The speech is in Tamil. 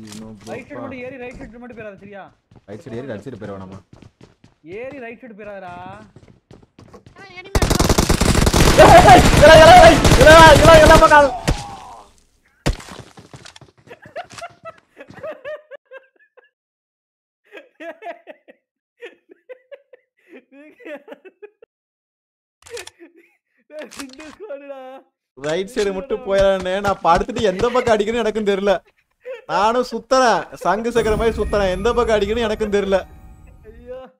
ரைட் சைடு மட்டும் ஏறி ரைட் சைடு மட்டும் போயிடாத சரியா? ரைட் சைடு ஏறி ரைட் சைடு வேணாமா ஏறி ரைட் சைடு ஸ்குவாடுடா ரைட் சைடு மட்டும் போயிடறேன்னு நான் படுத்துட்டு எந்த பக்கம் அடிக்கணும் எனக்கும் தெரியல. நானும் சுத்தறேன். சங்கு சக்கர மாதிரி சுத்தறேன். எந்த பக்கம் அடிக்கணும் எனக்கும் தெரியல.